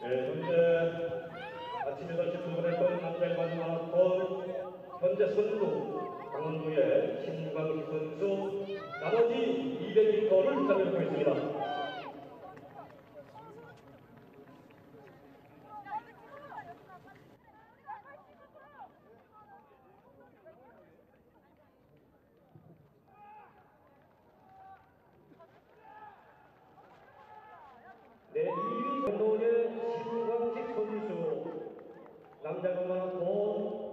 네, 현재 아침 8시 출발했던 남자의 마지막 마라톤 현재 선두 강원도의 신광식 선수 나머지 200m를 달려주고 있습니다. 네, 2위 강도의 신광식 선수 남자가 마라톤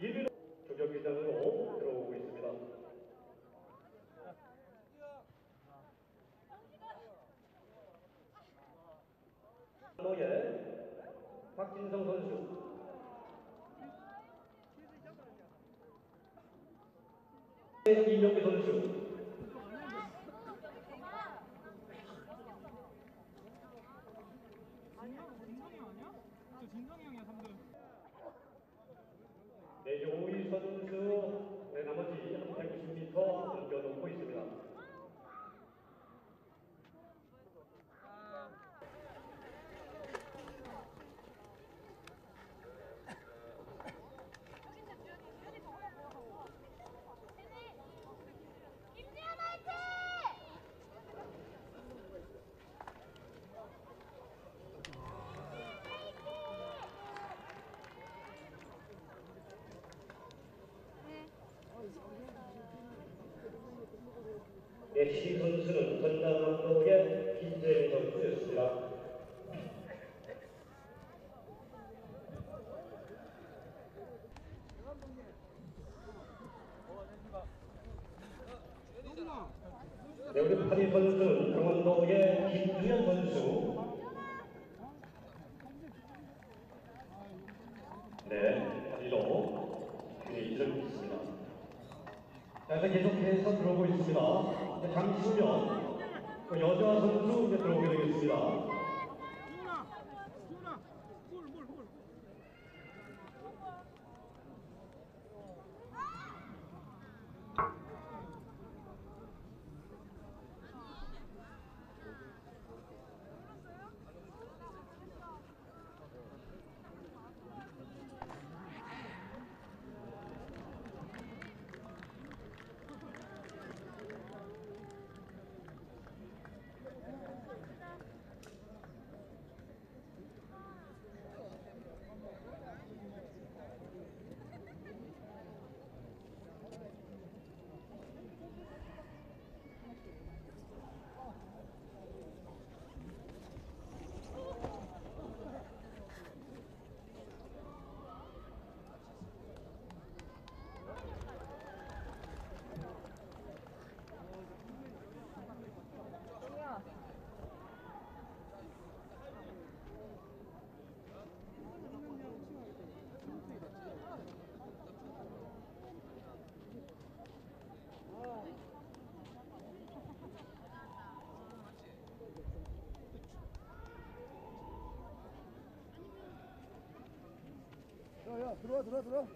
1위로 조격기장으로 들어오고 있습니다. 강도의 박진성 선수 이명기 선수 involved 네, 시 선수는 전남 감독의 김재민 선수였습니다. 네, 우리 8위 선수는 강원도의 김주현 선수. 네, 8위로 퀴즈를 있습니다. 자, 이제 계속해서 들어오고 있습니다. 네, 잠시 후면 그 여자 선수 이제 들어오게 되겠습니다. 지훈아 지훈아 볼볼볼 야야 들어와 들어와 들어와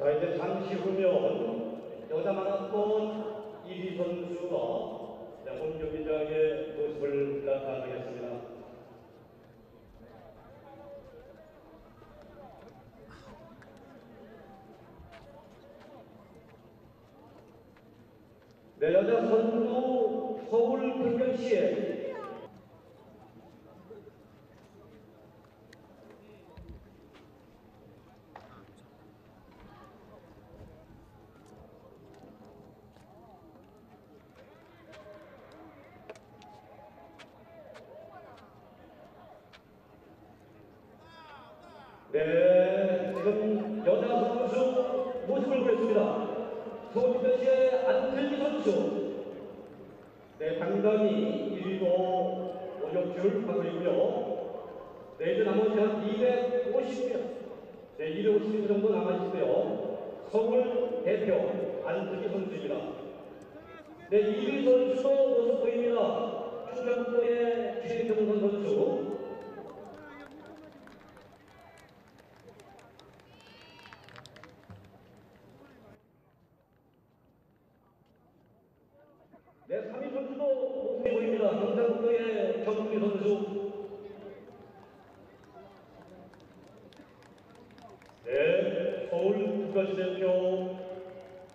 자 이제 잠시 후면 여자 마라톤 1위 선수가 본 경기장의 모습을 나타내겠습니다. 네, 여자 선수 서울 불변시에 네, 지금 여자 선수 모습을 보였습니다. 서울특별시의 안틀기 선수. 네, 당당히 1위로 역주를 하고 있고요. 네, 이제 나머지 한 250명, 네, 250명 정도 남아있고요. 서울 대표 안틀기 선수입니다. 네, 2위 선수도 모습 보입니다. 충청도의 최경선 선수. 네, 3위 선수도 모습이 보입니다. 경상도의 정국희 선수. 네, 서울 국가시 대표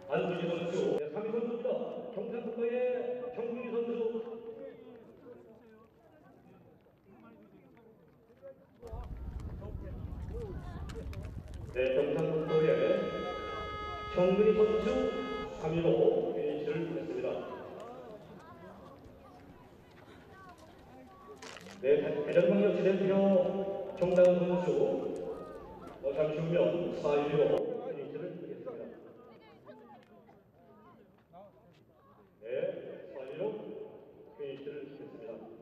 안수지 선수. 네, 3위 선수입니다. 경상도의 정국희 선수. 네, 경상북도의 정근희 선수 3위로 피니시를 했습니다. 네, 대전광역시 대표 정다은 선수 어, 잠시 후면 4위로 피니시를 하겠습니다. 네, 4위로 피니시를 하겠습니다.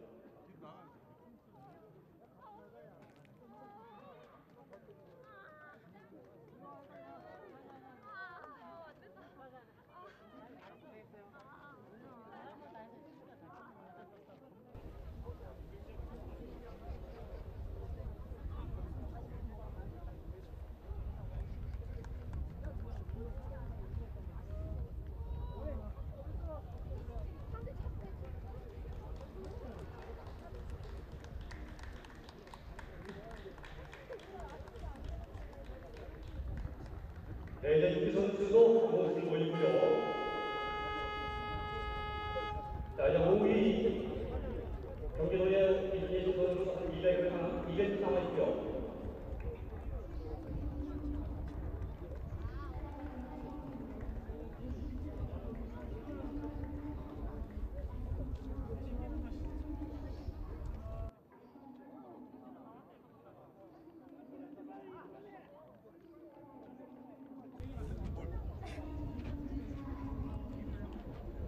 네, 이제 유기 선수도 모습을 보이고요. 자, 이제 5위 경기도의 이준희 선수 한 200을 한 200 남아 있죠.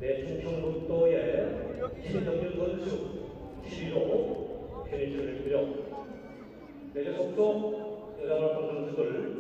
네, 충청북도의 신정균 선수 7위로 피니시를 했고요. 네, 이제 속속 여자 마라톤 선